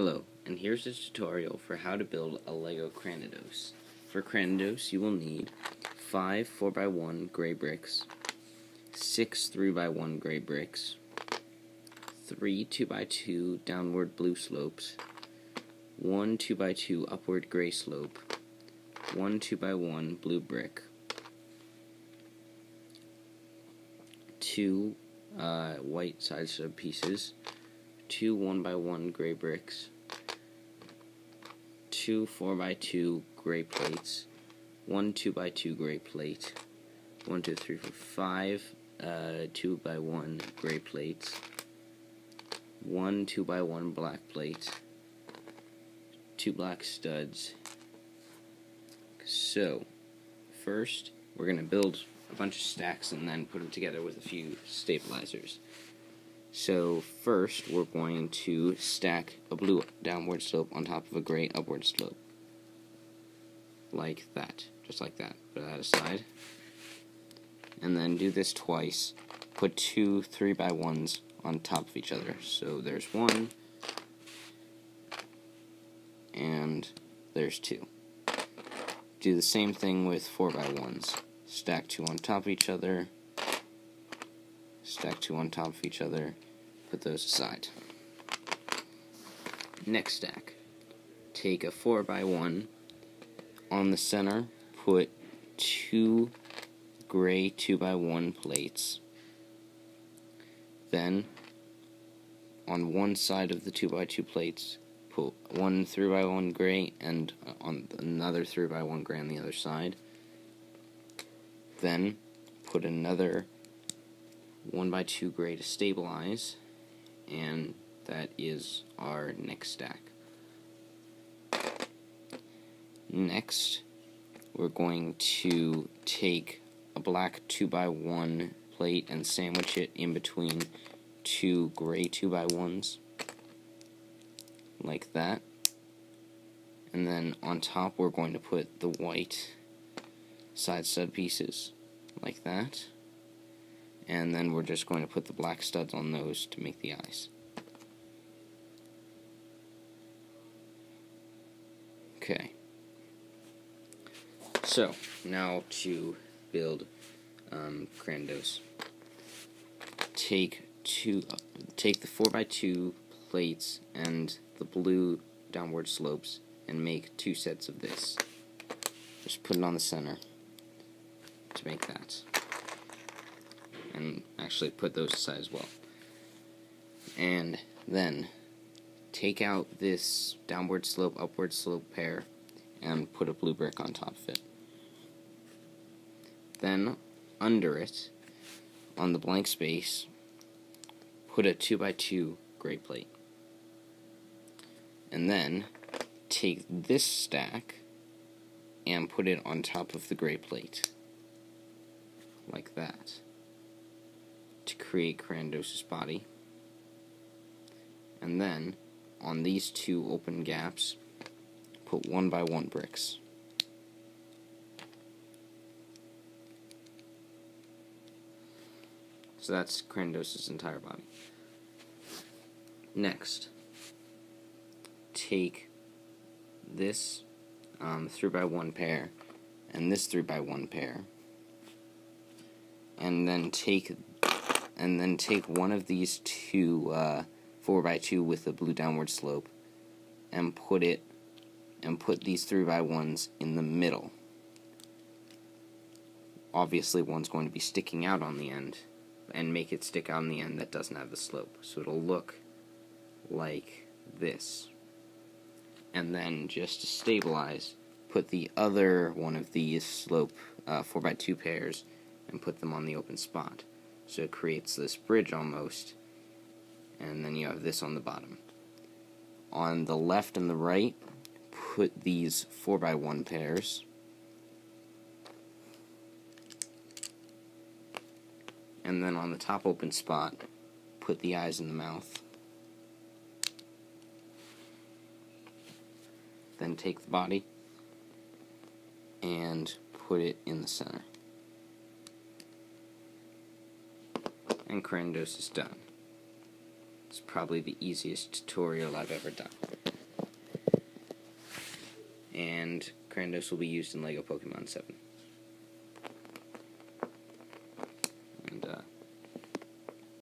Hello, and here's a tutorial for how to build a LEGO Cranidos. For Cranidos, you will need 5 4x1 gray bricks, 6 3x1 gray bricks, 3 2x2 downward blue slopes, 1 2x2 upward gray slope, 1 2x1 blue brick, 2 uh, white side stud pieces, two 1x1 gray bricks, two 4x2 gray plates, one 2x2 gray plate, one, two, three, four, five uh, 2x1 gray plates, one 2x1 black plate, two black studs. So, first, we're going to build a bunch of stacks and then put them together with a few stabilizers. So first, we're going to stack a blue downward slope on top of a gray upward slope. Like that. Just like that. Put that aside. And then do this twice. Put two 3 by ones on top of each other. So there's one. And there's two. Do the same thing with 4 by ones. Stack two on top of each other stack two on top of each other, put those aside. Next stack, take a 4 by one on the center, put two gray 2 by one plates. Then, on one side of the 2 by 2 plates, put one 3 by one gray and uh, on another 3 by one gray on the other side. Then, put another 1 by 2 gray to stabilize, and that is our next stack. Next, we're going to take a black 2 by one plate and sandwich it in between two gray 2 by ones like that. And then on top we're going to put the white side stud pieces like that and then we're just going to put the black studs on those to make the eyes. Okay. So, now to build um. Take two, take the 4x2 plates and the blue downward slopes and make two sets of this. Just put it on the center to make that and actually put those aside as well. And then take out this downward slope, upward slope pair and put a blue brick on top of it. Then under it, on the blank space, put a 2x2 gray plate. And then take this stack and put it on top of the gray plate. Like that create Cranidos' body. And then, on these two open gaps, put one by one bricks. So that's Cranidos' entire body. Next, take this um, 3 by one pair and this 3 by one pair and then take and then take one of these two uh, 4x2 with a blue downward slope and put it and put these 3x1s in the middle. Obviously one's going to be sticking out on the end and make it stick on the end that doesn't have the slope. So it'll look like this. And then just to stabilize, put the other one of these slope uh, 4x2 pairs and put them on the open spot. So it creates this bridge almost. And then you have this on the bottom. On the left and the right, put these 4x1 pairs. And then on the top open spot, put the eyes in the mouth. Then take the body and put it in the center. and is done. It's probably the easiest tutorial I've ever done. And Cranidos will be used in LEGO Pokemon 7.